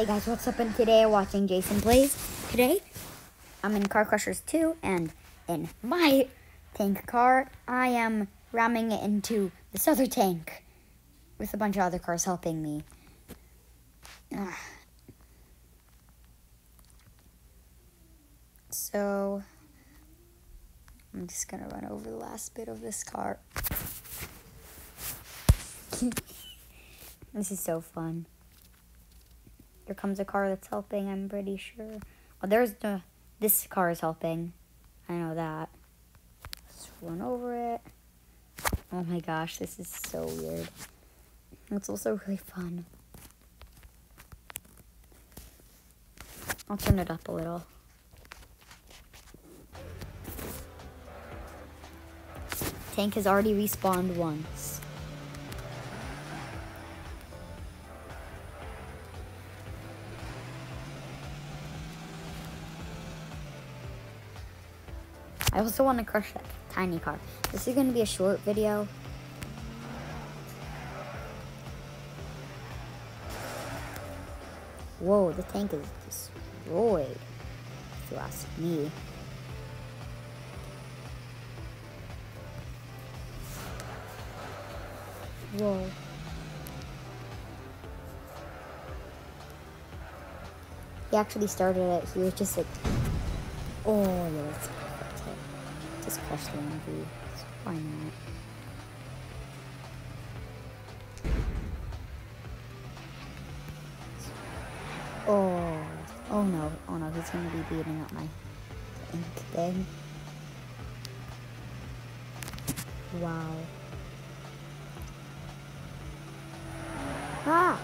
Hey guys, what's up? And today watching Jason Plays. Today, I'm in Car Crushers 2, and in my tank car, I am ramming it into this other tank with a bunch of other cars helping me. Ah. So, I'm just gonna run over the last bit of this car. this is so fun. Here comes a car that's helping, I'm pretty sure. Oh, there's the, this car is helping. I know that. Let's run over it. Oh my gosh, this is so weird. It's also really fun. I'll turn it up a little. Tank has already respawned once. I also want to crush that tiny car. This is going to be a short video. Whoa, the tank is destroyed, if you ask me. Whoa. He actually started it. He was just like, oh, yeah, just the envy. Why not? Oh, oh no, oh no, he's gonna be beating up my ink thing. Wow. Ah!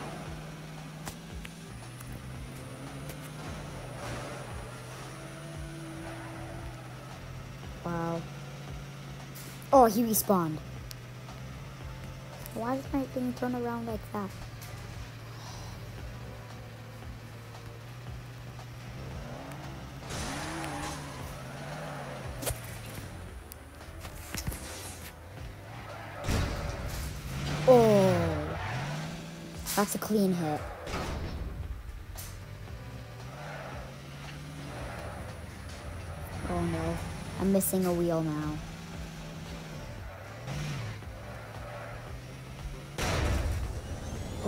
Wow. Oh, he respawned. Why does my thing turn around like that? Oh, that's a clean hit. Oh no. I'm missing a wheel now.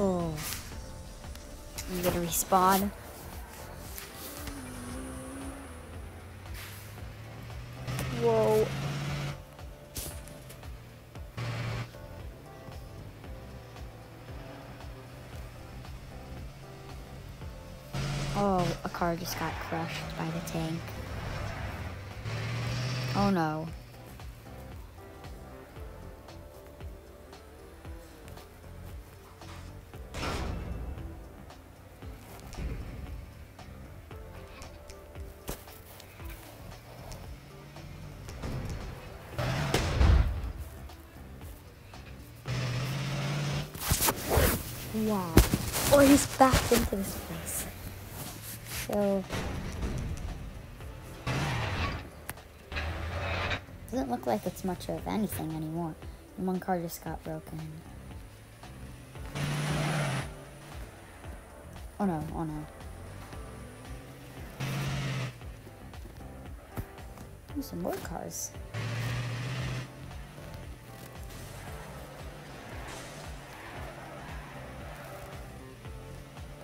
Oh. I'm gonna respawn. Whoa. Oh, a car just got crushed by the tank. Oh no. Wow. Oh, he's back into this place. So Doesn't look like it's much of anything anymore. One car just got broken. Oh no, oh no. Some more cars.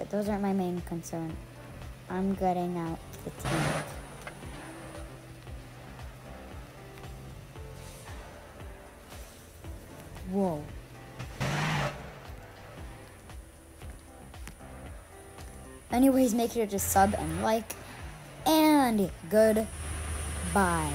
But those aren't my main concern. I'm getting out the tank. Whoa. Anyways, make sure to sub and like. And goodbye.